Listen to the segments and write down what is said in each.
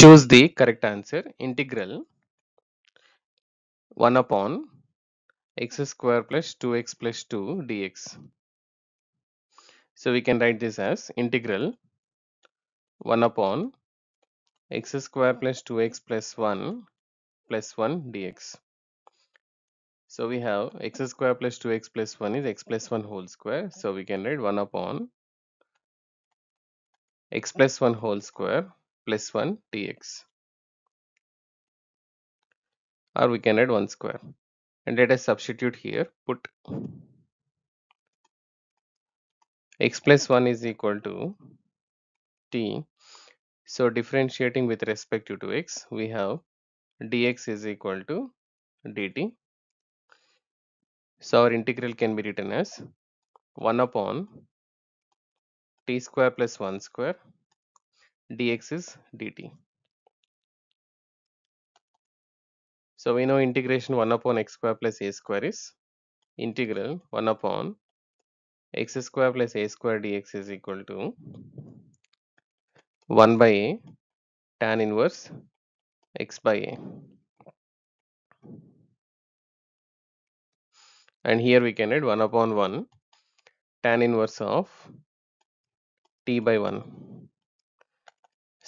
Choose the correct answer. Integral 1 upon x square plus 2x plus 2 dx. So we can write this as integral 1 upon x square plus 2x plus 1 plus 1 dx. So we have x square plus 2x plus 1 is x plus 1 whole square. So we can write 1 upon x plus 1 whole square plus 1 dx. Or we can add 1 square. And let us substitute here. Put x plus 1 is equal to t. So differentiating with respect to, to x, we have dx is equal to dt. So our integral can be written as 1 upon t square plus 1 square dx is dt. So we know integration 1 upon x square plus a square is integral 1 upon x square plus a square dx is equal to 1 by a tan inverse x by a. And here we can add 1 upon 1 tan inverse of t by 1.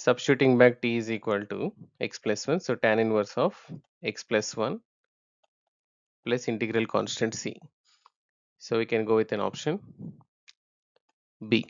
Substituting back t is equal to x plus 1. So tan inverse of x plus 1 plus integral constant c. So we can go with an option B.